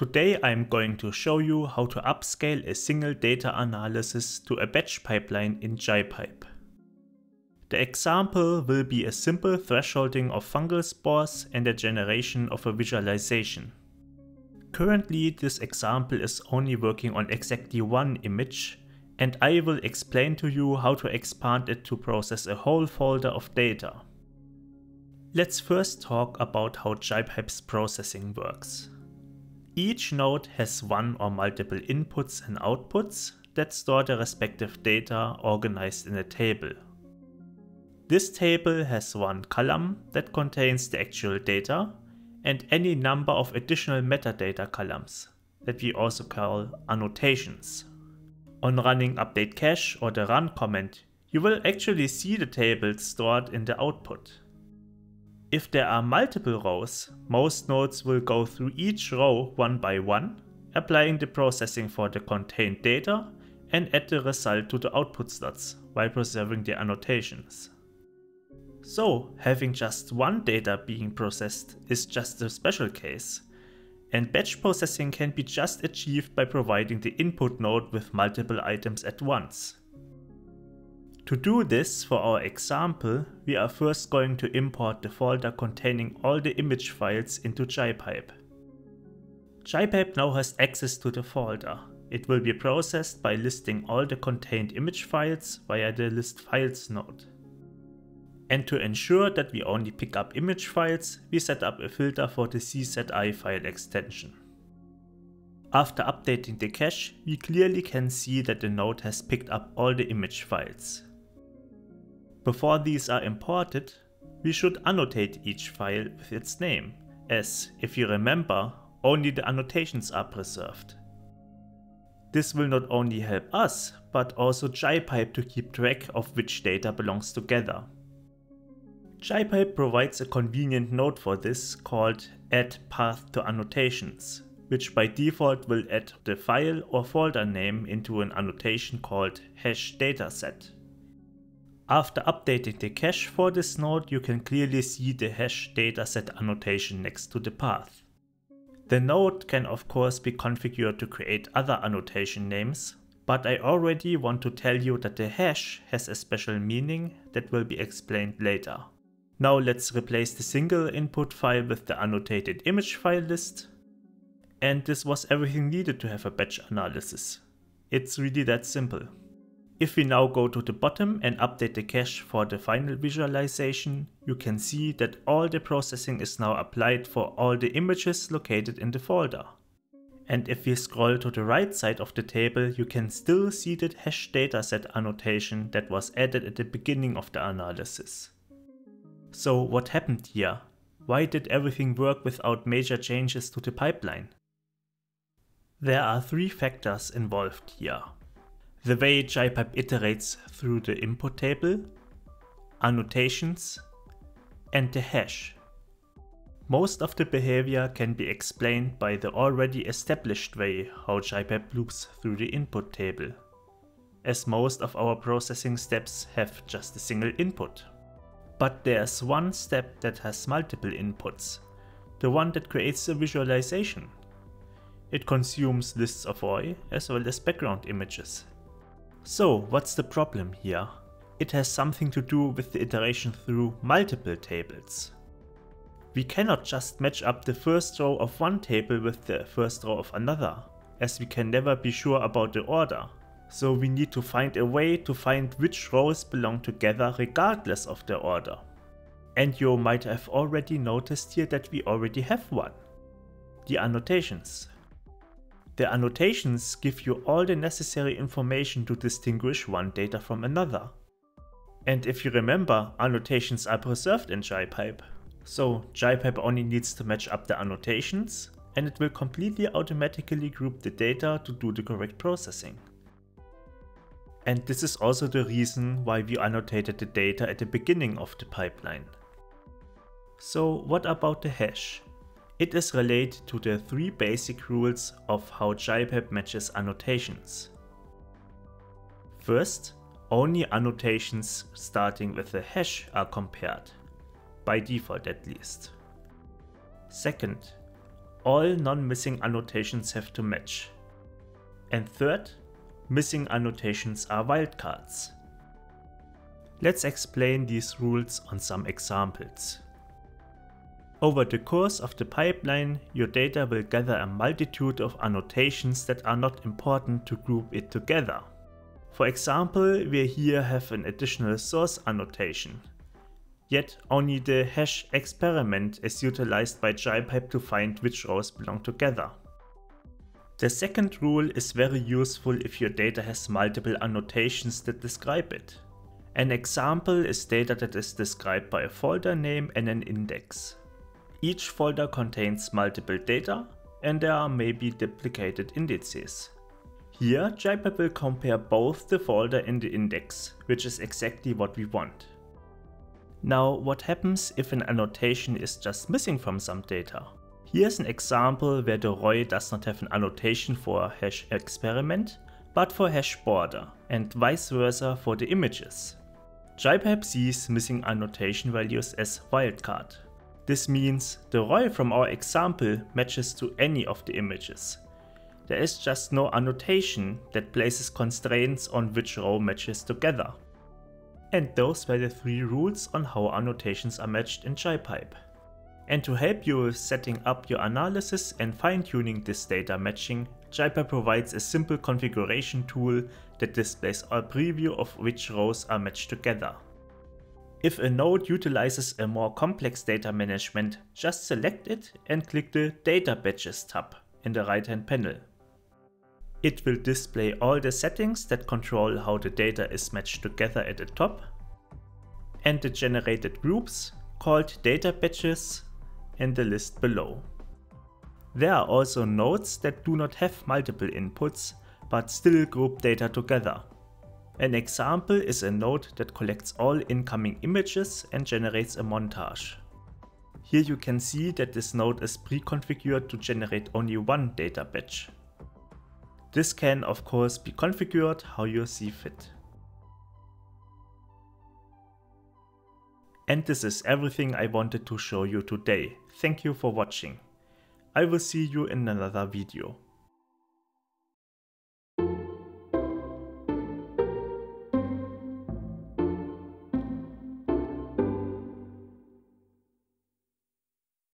Today I'm going to show you how to upscale a single data analysis to a batch pipeline in JIPipe. The example will be a simple thresholding of fungal spores and a generation of a visualization. Currently this example is only working on exactly one image and I will explain to you how to expand it to process a whole folder of data. Let's first talk about how JIPipe's processing works. Each node has one or multiple inputs and outputs that store the respective data organized in a table. This table has one column that contains the actual data and any number of additional metadata columns that we also call annotations. On running update cache or the run command, you will actually see the tables stored in the output. If there are multiple rows, most nodes will go through each row one by one, applying the processing for the contained data and add the result to the output slots while preserving the annotations. So having just one data being processed is just a special case, and batch processing can be just achieved by providing the input node with multiple items at once. To do this for our example, we are first going to import the folder containing all the image files into JIPipe. JIPipe now has access to the folder. It will be processed by listing all the contained image files via the list files node. And to ensure that we only pick up image files, we set up a filter for the CZI file extension. After updating the cache, we clearly can see that the node has picked up all the image files. Before these are imported, we should annotate each file with its name, as, if you remember, only the annotations are preserved. This will not only help us, but also JIPipe to keep track of which data belongs together. JIPipe provides a convenient node for this called add path to annotations, which by default will add the file or folder name into an annotation called hash dataset. After updating the cache for this node, you can clearly see the hash dataset annotation next to the path. The node can of course be configured to create other annotation names, but I already want to tell you that the hash has a special meaning that will be explained later. Now let's replace the single input file with the annotated image file list. And this was everything needed to have a batch analysis. It's really that simple. If we now go to the bottom and update the cache for the final visualization, you can see that all the processing is now applied for all the images located in the folder. And if we scroll to the right side of the table, you can still see the hash dataset annotation that was added at the beginning of the analysis. So what happened here? Why did everything work without major changes to the pipeline? There are three factors involved here. The way JIPipe iterates through the input table, annotations, and the hash. Most of the behavior can be explained by the already established way how JIPipe loops through the input table, as most of our processing steps have just a single input. But there's one step that has multiple inputs, the one that creates the visualization. It consumes lists of ROI as well as background images. So what's the problem here? It has something to do with the iteration through multiple tables. We cannot just match up the first row of one table with the first row of another, as we can never be sure about the order. So we need to find a way to find which rows belong together regardless of their order. And you might have already noticed here that we already have one. The annotations. The annotations give you all the necessary information to distinguish one data from another. And if you remember, annotations are preserved in JIPipe. So JIPipe only needs to match up the annotations and it will completely automatically group the data to do the correct processing. And this is also the reason why we annotated the data at the beginning of the pipeline. So what about the hash? It is related to the three basic rules of how JIPipe matches annotations. First, only annotations starting with a hash are compared, by default at least. Second, all non-missing annotations have to match. And third, missing annotations are wildcards. Let's explain these rules on some examples. Over the course of the pipeline, your data will gather a multitude of annotations that are not important to group it together. For example, we here have an additional source annotation. Yet only the hash experiment is utilized by JIPipe to find which rows belong together. The second rule is very useful if your data has multiple annotations that describe it. An example is data that is described by a folder name and an index. Each folder contains multiple data and there are maybe duplicated indices. Here JIPipe will compare both the folder and the index, which is exactly what we want. Now what happens if an annotation is just missing from some data? Here's an example where the ROI does not have an annotation for hash experiment, but for hash border, and vice versa for the images. JIPipe sees missing annotation values as wildcard. This means the ROI from our example matches to any of the images. There is just no annotation that places constraints on which row matches together. And those were the three rules on how annotations are matched in JIPipe. And to help you with setting up your analysis and fine-tuning this data matching, JIPipe provides a simple configuration tool that displays a preview of which rows are matched together. If a node utilizes a more complex data management, just select it and click the Data Batches tab in the right hand panel. It will display all the settings that control how the data is matched together at the top and the generated groups called data batches in the list below. There are also nodes that do not have multiple inputs but still group data together. An example is a node that collects all incoming images and generates a montage. Here you can see that this node is pre-configured to generate only one data batch. This can of course be configured how you see fit. And this is everything I wanted to show you today. Thank you for watching. I will see you in another video.